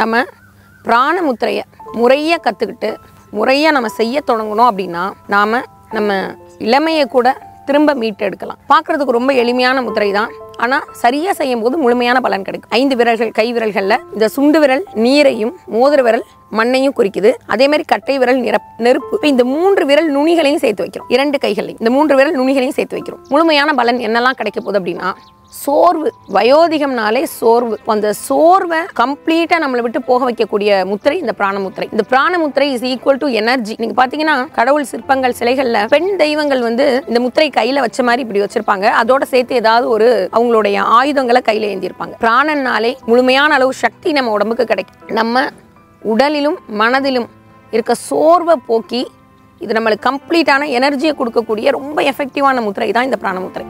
நம்ம பிராண முத்திரையை முறையாக கற்றுக்கிட்டு முறையாக நம்ம செய்ய தொடங்கணும் அப்படின்னா நாம் நம்ம இளமையை கூட திரும்ப மீட்டெடுக்கலாம். பார்க்குறதுக்கு ரொம்ப எளிமையான முத்திரை தான் ஆனால் சரியாக செய்யும் போது முழுமையான பலன் கிடைக்கும். ஐந்து விரல்கள் கை விரல்களில் இந்த சுண்டு விரல் நீரையும் மோதிர விரல் மண்ணையும் குறிக்குது. அதே மாதிரி கட்டை விரல் நிரப் நெருப்பு. இந்த மூன்று விரல் நுனிகளையும் சேர்த்து வைக்கிறோம். இரண்டு கைகளையும் இந்த மூன்று விரல் நுனிகளையும் சேர்த்து வைக்கிறோம். முழுமையான பலன் என்னெல்லாம் கிடைக்க போகுது அப்படின்னா சோர்வு வயோதிகம்னாலே சோர்வு. அந்த சோர்வை கம்ப்ளீட்டாக நம்மளை விட்டு போக வைக்கக்கூடிய முத்திரை இந்த பிராணமுத்திரை. இந்த பிராணமுத்திரை இஸ் ஈக்குவல் டு எனர்ஜி நீங்க பாத்தீங்கன்னா கடவுள் சிற்பங்கள் சிலைகள்ல பெண் தெய்வங்கள் வந்து இந்த முத்திரை கையில வச்ச மாதிரி இப்படி வச்சிருப்பாங்க. அதோட சேர்த்து ஏதாவது ஒரு அவங்களுடைய ஆயுதங்களை கையில ஏந்திருப்பாங்க. பிராணன்னாலே முழுமையான அளவு சக்தி நம்ம உடம்புக்கு கிடைக்கும். நம்ம உடலிலும் மனதிலும் இருக்க சோர்வை போக்கி இது நம்மளுக்கு கம்ப்ளீட்டான எனர்ஜியை கொடுக்கக்கூடிய ரொம்ப எஃபெக்டிவான முத்திரை தான் இந்த பிராணமுத்திரை.